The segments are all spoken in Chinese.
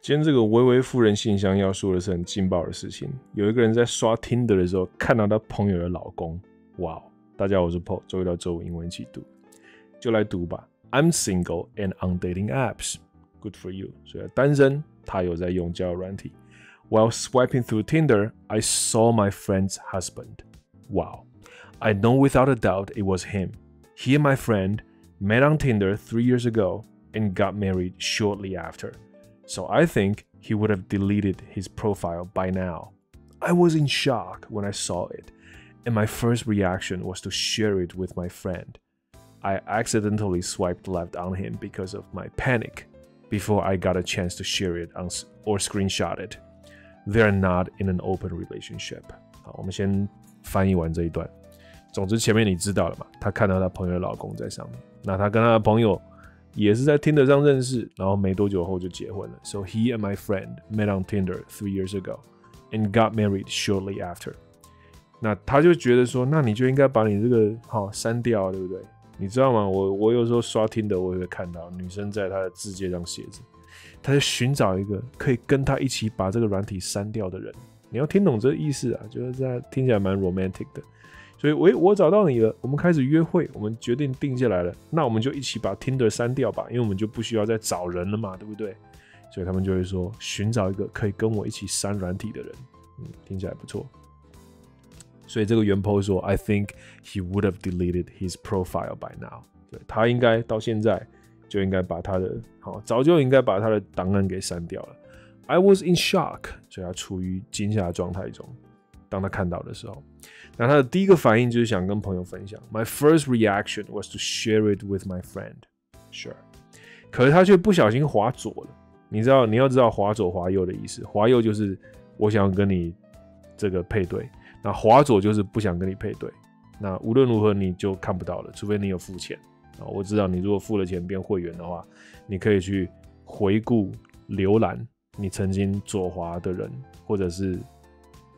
今天这个微微夫人信箱要说的是很劲爆的事情。有一个人在刷 Tinder 的时候看到他朋友的老公，哇！大家好，我是 Paul，周一到周五英文一起读，就来读吧。I'm single and on dating apps. Good for you。所以单身，他有在用交友软体。While swiping through Tinder, I saw my friend's husband. Wow. I know without a doubt it was him. He and my friend met on Tinder three years ago and got married shortly after. So I think he would have deleted his profile by now. I was in shock when I saw it, and my first reaction was to share it with my friend. I accidentally swiped left on him because of my panic before I got a chance to share it on, or screenshot it. They're not in an open relationship. 好，我们先翻译完这一段。总之前面你知道了嘛？他看到他朋友的老公在上面，那他跟他的朋友 也是在 Tinder 上认识，然后没多久后就结婚了。So he and my friend met on Tinder three years ago and got married shortly after. 那他就觉得说，那你就应该把你这个好删掉，对不对？你知道吗？我我有时候刷 Tinder 我也会看到女生在她的字界上写着，她在寻找一个可以跟她一起把这个软体删掉的人。你要听懂这个意思啊，就是在听起来蛮 romantic 的。所以，我我找到你了，我们开始约会，我们决定定下来了，那我们就一起把 Tinder 删掉吧，因为我们就不需要再找人了嘛，对不对？所以他们就会说，寻找一个可以跟我一起删软体的人，嗯，听起来不错。所以这个原 po 说，I think he would have deleted his profile by now。对他应该到现在就应该把他的好，早就应该把他的档案给删掉了。I was in shock，所以他处于惊吓状态中。当他看到的时候，那他的第一个反应就是想跟朋友分享。My first reaction was to share it with my friend. Sure，可是他却不小心滑左了。你知道，你要知道滑左滑右的意思。滑右就是我想跟你这个配对，那滑左就是不想跟你配对。那无论如何你就看不到了，除非你有付钱啊。我知道你如果付了钱变会员的话，你可以去回顾浏览你曾经左滑的人，或者是。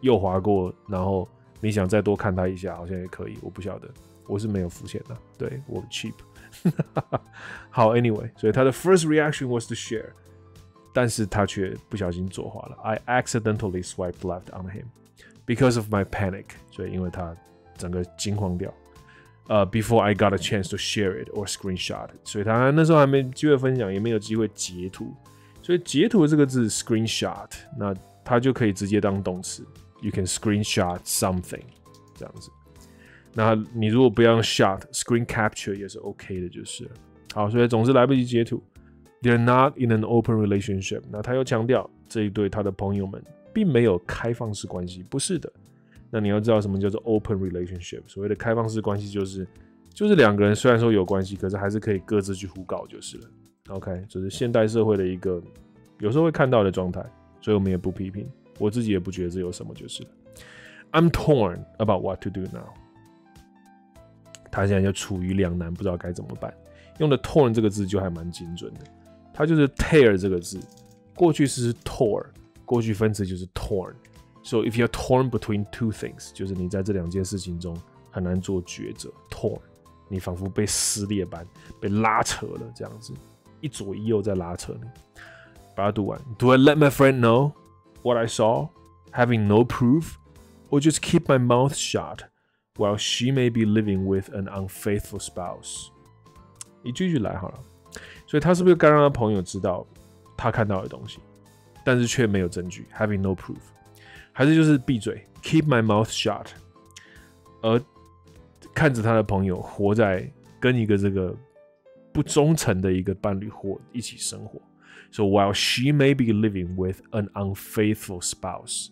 右滑过，然后你想再多看他一下，好像也可以。我不晓得，我是没有付钱的，对我 cheap。好，anyway，所以他的 first reaction was to share，但是他却不小心左滑了。I accidentally swiped left on him because of my panic，所以因为他整个惊慌掉。呃，before I got a chance to share it or screenshot，所以他那时候还没机会分享，也没有机会截图。所以截图这个字 screenshot，那它就可以直接当动词。You can screenshot something，这样子。那你如果不要用 shot，screen capture 也是 OK 的，就是好。所以总之来不及截图。They're not in an open relationship。那他又强调这一对他的朋友们并没有开放式关系，不是的。那你要知道什么叫做 open relationship？所谓的开放式关系就是就是两个人虽然说有关系，可是还是可以各自去胡搞就是了。OK，这是现代社会的一个有时候会看到的状态，所以我们也不批评。我自己也不觉得这有什么，就是。I'm torn about what to do now。他现在就处于两难，不知道该怎么办。用的 torn 这个字就还蛮精准的，它就是 tear 这个字，过去式是 tore，过去分词就是 torn。So if you're torn between two things，就是你在这两件事情中很难做抉择。torn，你仿佛被撕裂般被拉扯了，这样子一左一右在拉扯你。把它读完。Do I let my friend know？know？what I saw, having no proof, or just keep my mouth shut while she may be living with an unfaithful spouse？一句句来好了。所以他是不是该让他朋友知道他看到的东西，但是却没有证据，having no proof，还是就是闭嘴，keep my mouth shut，而看着他的朋友活在跟一个这个不忠诚的一个伴侣或一起生活。 So while she may be living with an unfaithful spouse，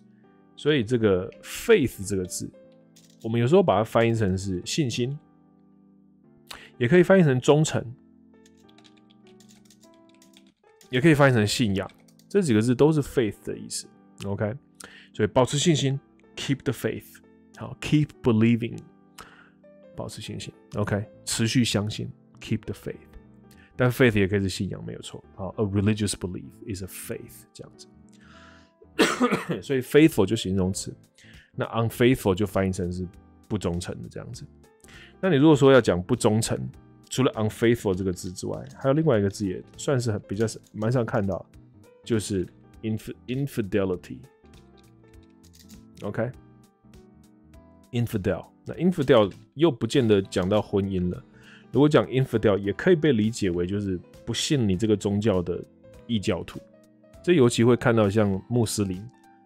所以这个 faith 这个字，我们有时候把它翻译成是信心，也可以翻译成忠诚，也可以翻译成信仰。这几个字都是 faith 的意思。OK，所以保持信心，keep the faith，好，keep believing，保持信心。OK，持续相信，keep the faith。但 faith 也可以是信仰，没有错。好，a religious belief is a faith 这样子。所以 faithful 就形容词，那 unfaithful 就翻译成是不忠诚的这样子。那你如果说要讲不忠诚，除了 unfaithful 这个字之外，还有另外一个字也算是很比较蛮常看到，就是 inf infidelity。OK。infidel，那 infidel 又不见得讲到婚姻了。如果讲 infidel，也可以被理解为就是不信你这个宗教的异教徒。这尤其会看到像穆斯林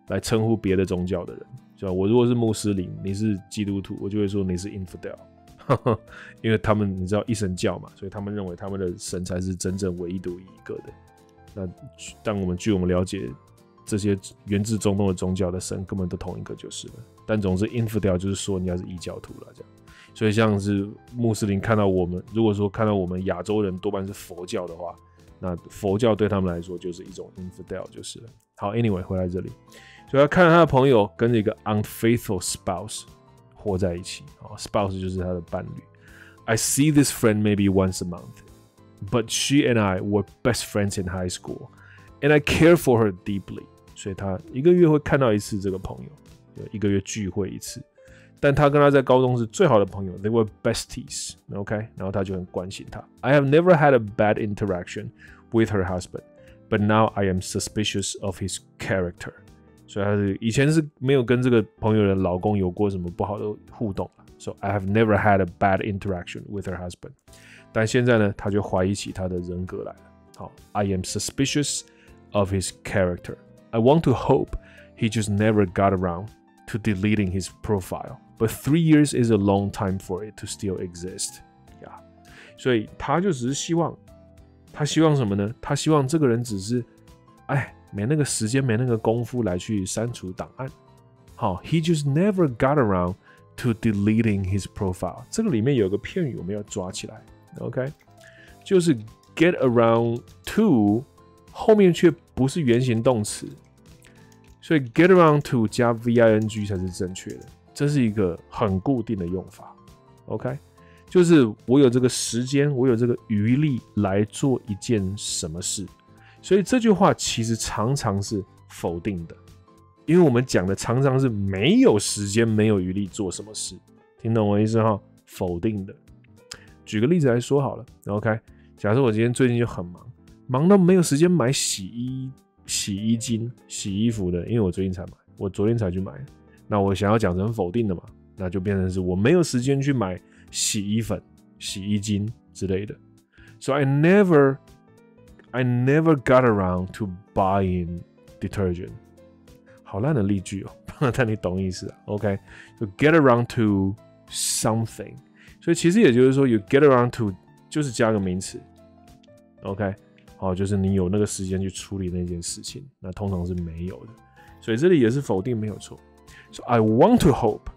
来称呼别的宗教的人，是吧？我如果是穆斯林，你是基督徒，我就会说你是 infidel，因为他们你知道一神教嘛，所以他们认为他们的神才是真正唯一独一一个的。那但我们据我们了解，这些源自中东的宗教的神根本都同一个就是了。但总之，infidel 就是说你要是异教徒了这样。所以像是穆斯林看到我们，如果说看到我们亚洲人多半是佛教的话。那佛教对他们来说就是一种 infidel，就是了。好，anyway，回来这里，所以他看到他的朋友跟一个 unfaithful spouse 活在一起啊，spouse 就是他的伴侣。I see this friend maybe once a month, but she and I were best friends in high school, and I care for her deeply。所以他一个月会看到一次这个朋友，一个月聚会一次。但他跟他在高中是最好的朋友，they were besties，OK，、okay? 然后他就很关心他。I have never had a bad interaction with her husband, but now I am suspicious of his character。所以他是以前是没有跟这个朋友的老公有过什么不好的互动 So I have never had a bad interaction with her husband。但现在呢，他就怀疑起他的人格来了。好，I am suspicious of his character. I want to hope he just never got around to deleting his profile. But three years is a long time for it to still exist，呀，所以他就只是希望，他希望什么呢？他希望这个人只是，哎，没那个时间，没那个功夫来去删除档案。好，He just never got around to deleting his profile。这个里面有个片语我们要抓起来，OK，就是 get around to 后面却不是原形动词，所以 get around to 加 V-I-N-G 才是正确的。这是一个很固定的用法，OK，就是我有这个时间，我有这个余力来做一件什么事，所以这句话其实常常是否定的，因为我们讲的常常是没有时间、没有余力做什么事，听懂我意思哈？否定的。举个例子来说好了，OK，假设我今天最近就很忙，忙到没有时间买洗衣洗衣精、洗衣服的，因为我最近才买，我昨天才去买。那我想要讲成否定的嘛，那就变成是我没有时间去买洗衣粉、洗衣精之类的。So I never, I never got around to buying detergent。好烂的例句哦，但你懂意思啊？OK，就 get around to something。所以其实也就是说，you get around to 就是加个名词。OK，好，就是你有那个时间去处理那件事情，那通常是没有的。所以这里也是否定，没有错。So I want to hope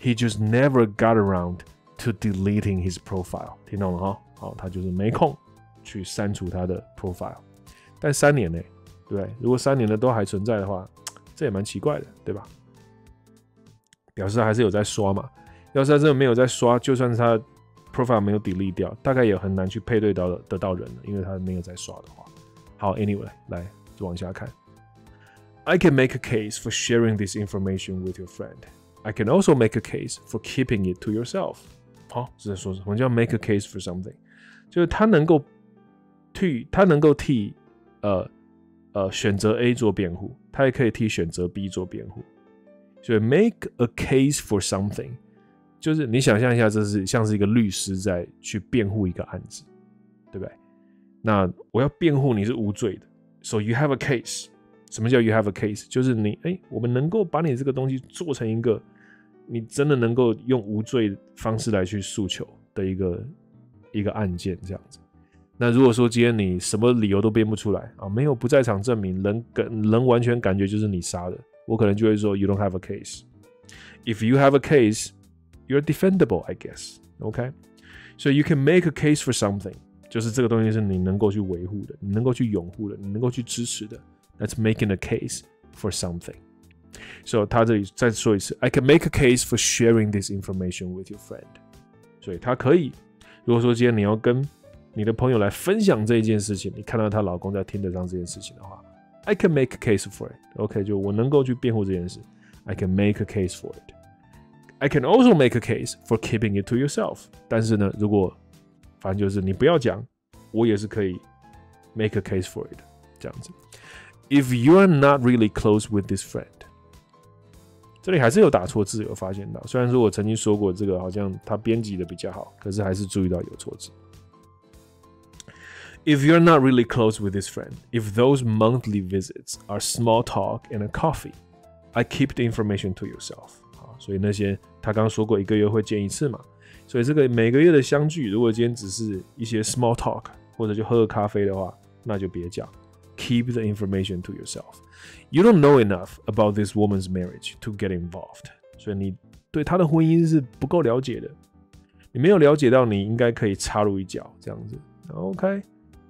he just never got around to deleting his profile。听懂了哈？好，他就是没空去删除他的 profile。但三年呢？对，如果三年的都还存在的话，这也蛮奇怪的，对吧？表示还是有在刷嘛。要是他真的没有在刷，就算是他 profile 没有 delete 掉，大概也很难去配对到得到人了，因为他没有在刷的话。好，anyway，来就往下看。I can make a case for sharing this information with your friend. I can also make a case for keeping it to yourself. 好，是在说什么叫 make a case for something？就是他能够替他能够替呃呃选择 A 做辩护，他也可以替选择 B 做辩护。所以 make a case for something，就是你想象一下，这是像是一个律师在去辩护一个案子，对不对？那我要辩护你是无罪的，so you have a case。 什么叫 you have a case？就是你哎，我们能够把你这个东西做成一个你真的能够用无罪方式来去诉求的一个一个案件这样子。那如果说今天你什么理由都编不出来啊，没有不在场证明，人感人完全感觉就是你杀的，我可能就会说 you don't have a case。If you have a case, you're defendable, I guess. OK? So you can make a case for something，就是这个东西是你能够去维护的，你能够去拥护的，你能够去支持的。That's making a case for something. So 他这里再说一次，I can make a case for sharing this information with your friend. 所以他可以，如果说今天你要跟你的朋友来分享这一件事情，你看到她老公在听得上这件事情的话，I can make a case for it. OK，就我能够去辩护这件事，I can make a case for it. I can also make a case for keeping it to yourself. 但是呢，如果反正就是你不要讲，我也是可以 make a case for it 这样子。 if you are not really close with this friend，这里还是有打错字，有发现到。虽然说我曾经说过这个好像他编辑的比较好，可是还是注意到有错字。If you're not really close with this friend, if those monthly visits are small talk and a coffee, I keep the information to yourself. 好，所以那些他刚刚说过一个月会见一次嘛，所以这个每个月的相聚，如果今天只是一些 small talk 或者就喝个咖啡的话，那就别讲。 Keep the information to yourself. You don't know enough about this woman's marriage to get involved. 所以你对她的婚姻是不够了解的，你没有了解到你应该可以插入一脚这样子。OK，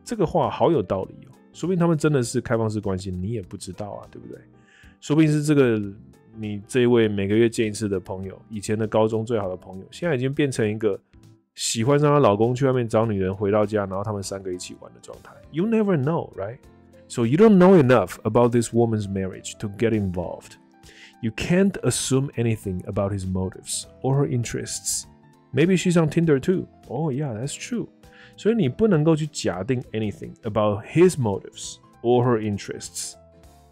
这个话好有道理哦，说不定他们真的是开放式关系，你也不知道啊，对不对？说不定是这个你这一位每个月见一次的朋友，以前的高中最好的朋友，现在已经变成一个喜欢上她老公去外面找女人，回到家然后他们三个一起玩的状态。You never know, right? So you don't know enough about this woman's marriage to get involved. You can't assume anything about his motives or her interests. Maybe she's on Tinder too. Oh yeah, that's true. 所以你不能够去假定 anything about his motives or her interests。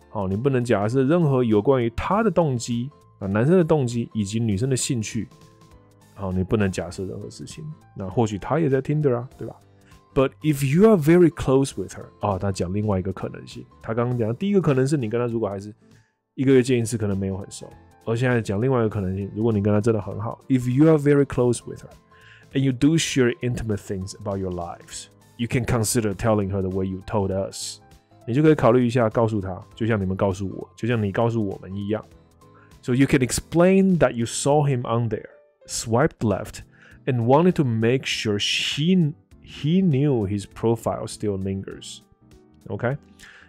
好，你不能假设任何有关于他的动机啊，男生的动机以及女生的兴趣。好，你不能假设任何事情。那或许他也在 Tinder 啊，对吧 ？But if you are very close with her，啊，他讲另外一个可能性。他刚刚讲第一个可能是你跟他如果还是一个月见一次，可能没有很熟。而现在讲另外一个可能性，如果你跟他真的很好，if you are very close with her。and you do share intimate things about your lives, you can consider telling her the way you told us. 你就可以考虑一下，告诉她，就像你们告诉我，就像你告诉我们一样。So you can explain that you saw him on there, swiped left, and wanted to make sure she he knew his profile still lingers. Okay,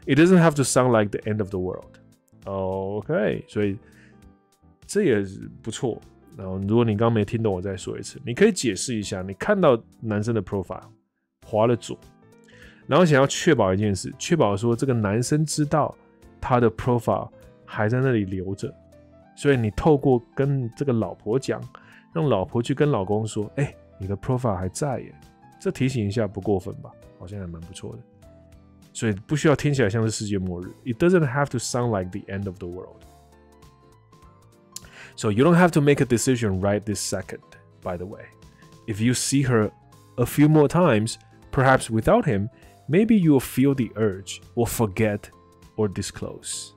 it doesn't have to sound like the end of the world. Okay，所以这也不错。然后，如果你刚刚没听懂，我再说一次。你可以解释一下，你看到男生的 profile，划了左，然后想要确保一件事，确保说这个男生知道他的 profile 还在那里留着，所以你透过跟这个老婆讲，让老婆去跟老公说：“哎，你的 profile 还在耶。”这提醒一下不过分吧？好像还蛮不错的。所以不需要听起来像是世界末日。It doesn't have to sound like the end of the world. So you don't have to make a decision right this second, by the way. If you see her a few more times, perhaps without him, maybe you'll feel the urge or forget or disclose.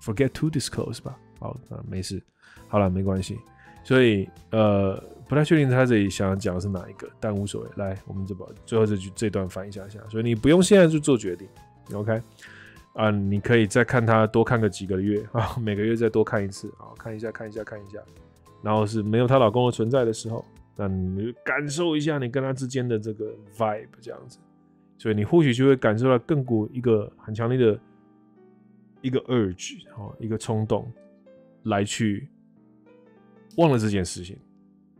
Forget to disclose 吧。好，那没事，好了，没关系。所以呃， 不太确定他这里想要讲的是哪一个，但无所谓。来，我们就把最后这句这段翻译一下下，所以你不用现在就做决定，OK？啊，你可以再看他多看个几个月啊，每个月再多看一次啊，看一下看一下看一下，然后是没有她老公的存在的时候，那你感受一下你跟他之间的这个 vibe 这样子，所以你或许就会感受到更股一个很强烈的一个 urge 哦，一个冲动来去忘了这件事情，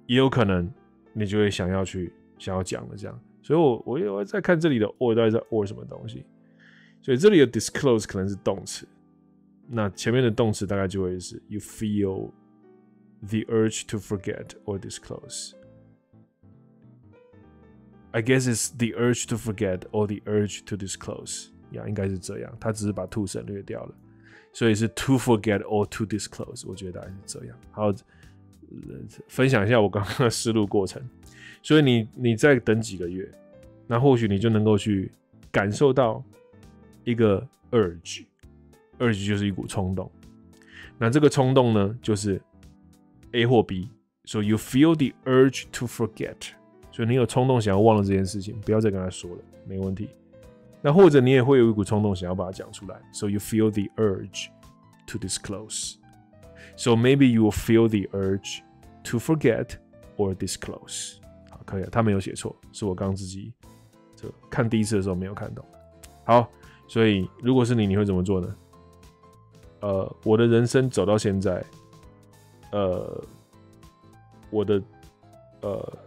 也有可能你就会想要去想要讲的这样，所以我我我在看这里的 or 到底在 or 什么东西。所以这里的 disclose 可能是动词，那前面的动词大概就会是 you feel the urge to forget or disclose. I guess it's the urge to forget or the urge to disclose. 呀，应该是这样。他只是把 to 省略掉了，所以是 to forget or to disclose。我觉得大概是这样。好， 分享一下我刚刚的思路过程。所以你你再等几个月，那或许你就能够去感受到。一个 urge，urge 就是一股冲动。那这个冲动呢，就是 A 或 B。So you feel the urge to forget，所以你有冲动想要忘了这件事情，不要再跟他说了，没问题。那或者你也会有一股冲动想要把它讲出来。So you feel the urge to disclose。So maybe you will feel the urge to forget or disclose。好，可以了，他没有写错，是我刚自己这看第一次的时候没有看懂。好。所以，如果是你，你会怎么做呢？呃，我的人生走到现在，呃，我的，呃，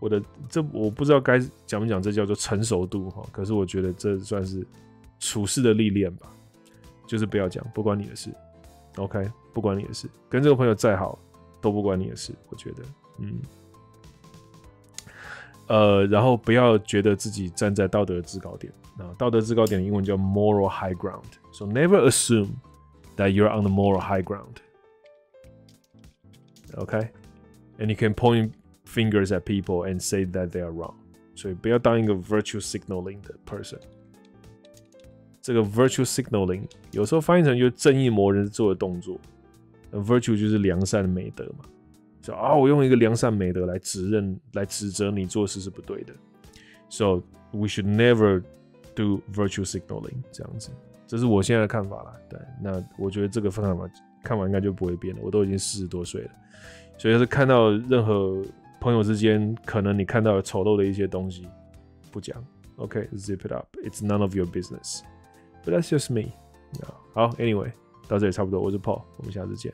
我的这我不知道该讲不讲，这叫做成熟度哈。可是我觉得这算是处事的历练吧，就是不要讲，不关你的事 ，OK，不关你的事，跟这个朋友再好都不关你的事。我觉得，嗯， 呃，然后不要觉得自己站在道德制高点啊，道德制高点的英文叫 moral high ground。So never assume that you're on the moral high ground. Okay, and you can point fingers at people and say that they are wrong. 所以不要当一个 virtue signaling 的 person。 这个 virtual signaling 有时候翻译成就是正义魔人做的动作，virtue 就是良善美德嘛。就啊，我用一个良善美德来指认、来指责你做事是不对的。So we should never do virtue signaling 这样子，这是我现在的看法啦。对，那我觉得这个看法看完应该就不会变了。我都已经四十多岁了，所以要是看到任何朋友之间可能你看到丑陋的一些东西，不讲，OK，zip it up，it's none of your business。But that's just me。好，Anyway，到这里差不多，我是 Paul，我们下次见。